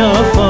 Kutlu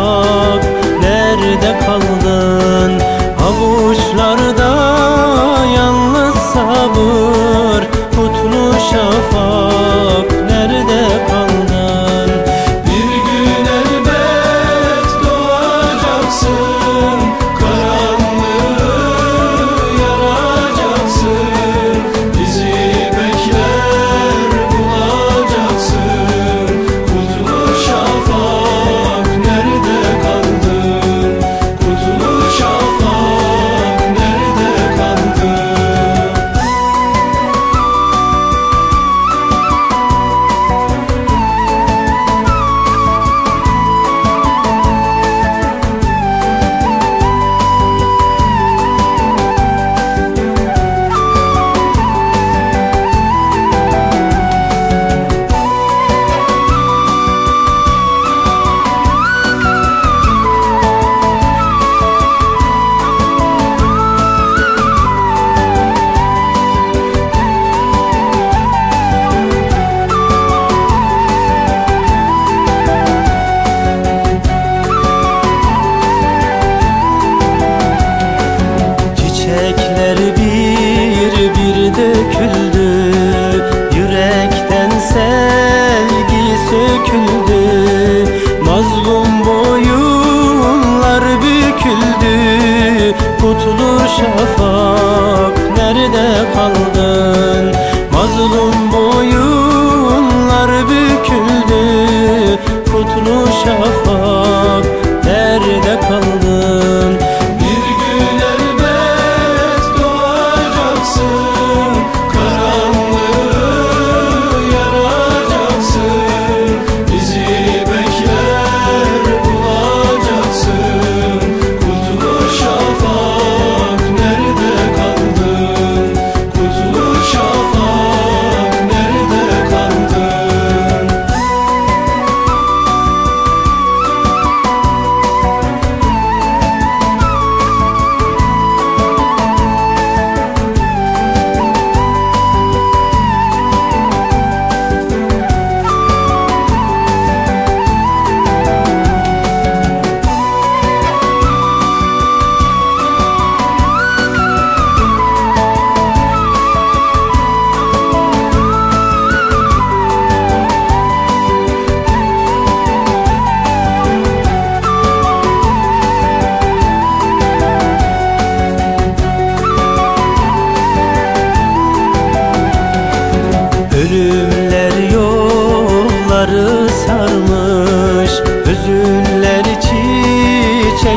Kutlu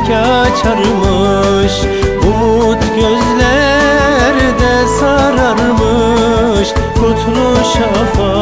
çiçek açarmış Umut gözlerde sararmış Kutlu şafak.